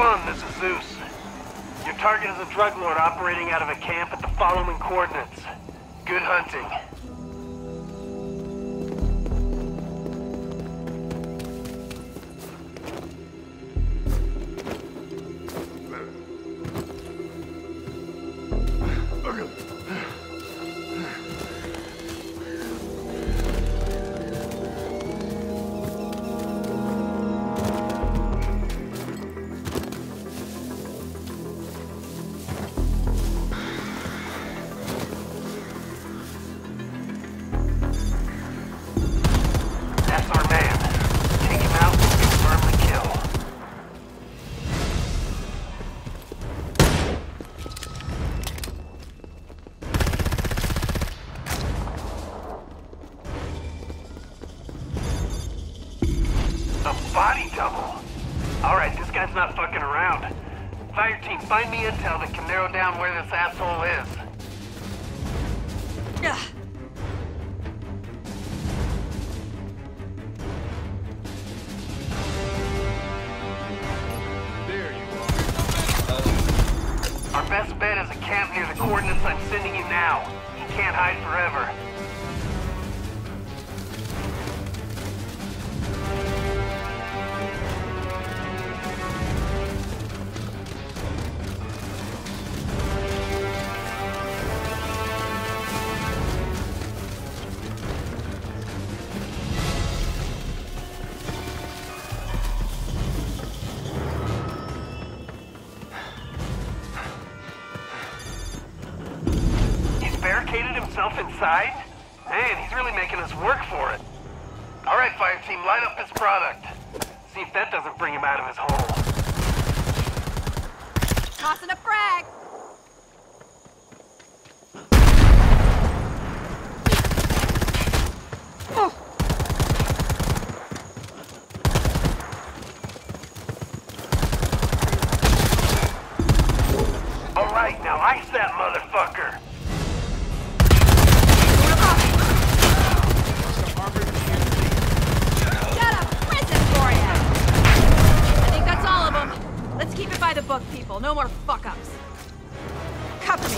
One, this is Zeus. Your target is a drug lord operating out of a camp at the following coordinates. Good hunting. Double. Alright, this guy's not fucking around. Fire team, find me intel that can narrow down where this asshole is. Ugh. Our best bet is a camp near the coordinates I'm sending you now. He can't hide forever. Inside? Man, he's really making us work for it. All right, fire team, light up this product. See if that doesn't bring him out of his hole. Tossing a frag! Oh, All right, now ice that motherfucker. got a present for ya! I think that's all of them. Let's keep it by the book, people. No more fuck-ups. Cover me.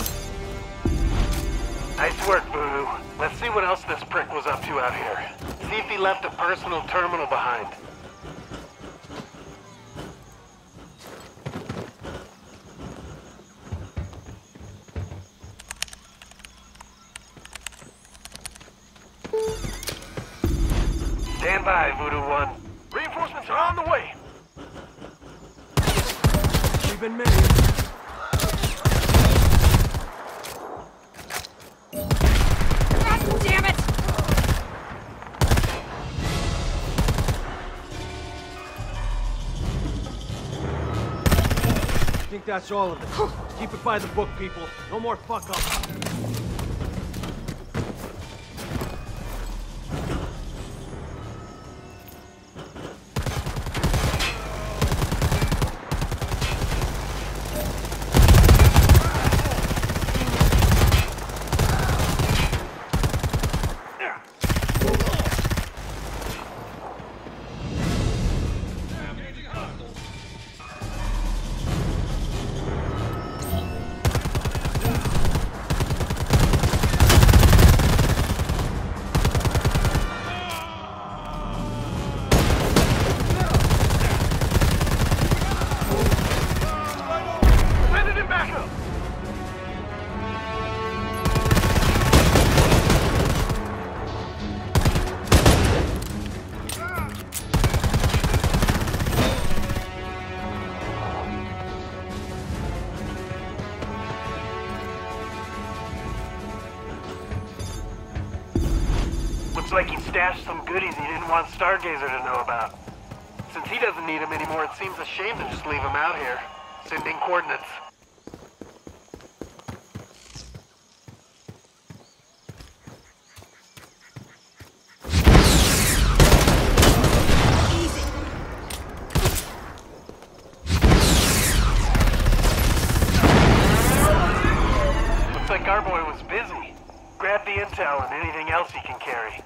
Nice work, Voodoo. Let's see what else this prick was up to out here. See if he left a personal terminal behind. Stand by, Voodoo 1. Reinforcements are on the way. Been. God damn it! I think that's all of it. Keep it by the book, people. No more fuck Looks like he stashed some goodies he didn't want Stargazer to know about. Since he doesn't need them anymore, it seems a shame to just leave him out here. Sending coordinates. Easy. Looks like our boy was busy. Grab the intel and anything else he can carry.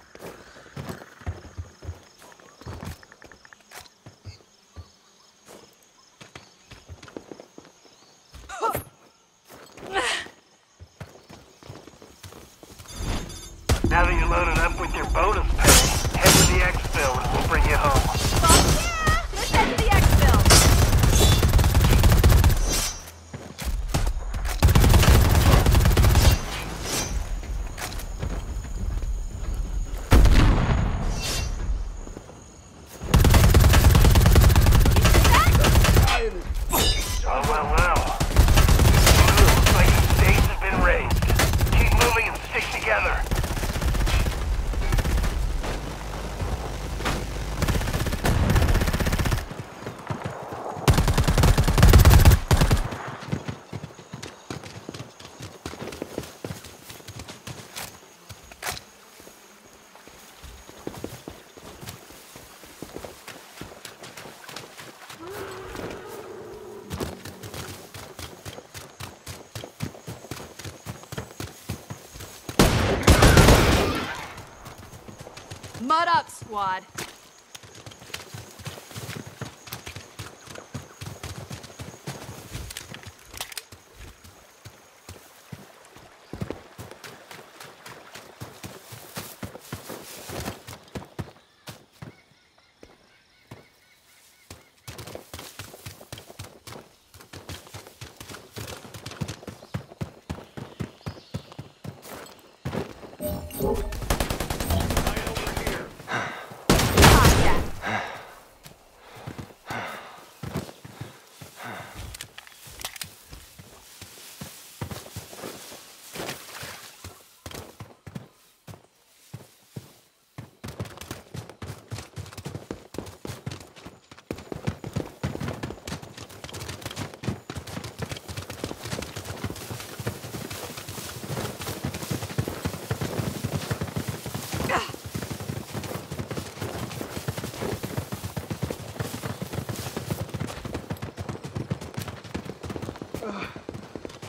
Now that you're loaded up with your bonus pay, head to the exfil and we'll bring you home. Fuck yeah! Let's head to the exfil. Oh, well, well. Ooh, looks like the stakes have been raised. Keep moving and stick together. Mud up, squad.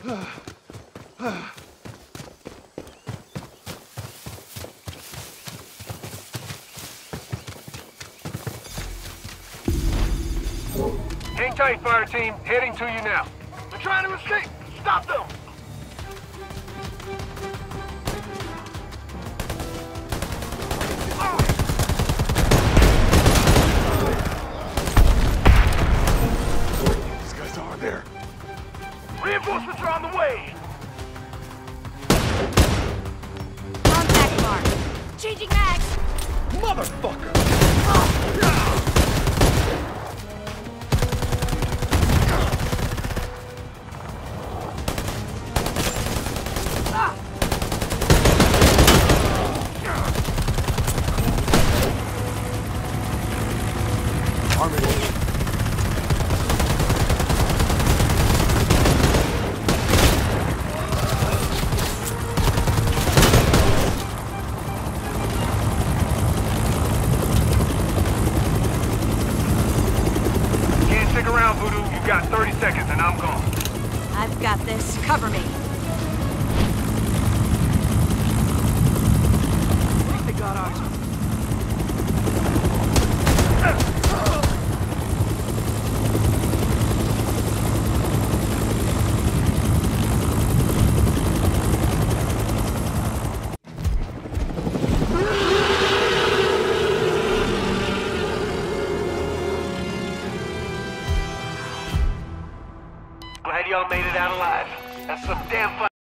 Hang tight, fire team. Heading to you now. They're trying to escape. Stop them! Changing mags. Motherfucker! Army. Stick around, Voodoo. You've got 30 seconds and I'm gone. I've got this. Cover me. They got out.